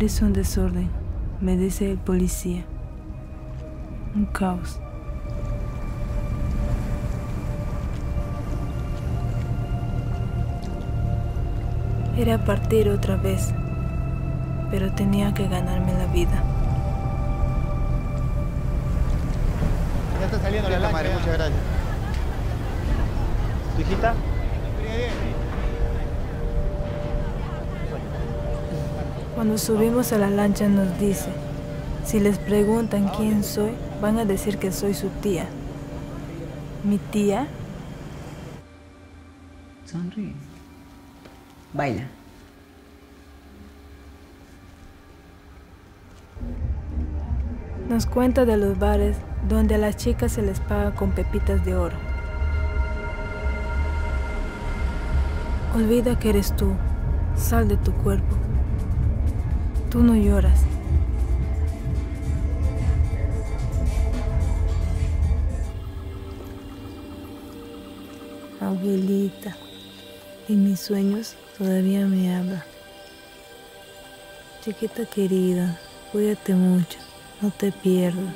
es un desorden, me dice el policía. Un caos. Era partir otra vez, pero tenía que ganarme la vida. Ya está saliendo la lancha. muchas gracias. ¿Tu hijita? Cuando subimos a la lancha nos dice, si les preguntan quién soy, van a decir que soy su tía. ¿Mi tía? Sonríe. Baila. Nos cuenta de los bares donde a las chicas se les paga con pepitas de oro. Olvida que eres tú. Sal de tu cuerpo. Tú no lloras. Abuelita, en mis sueños todavía me habla. Chiquita querida, cuídate mucho, no te pierdas.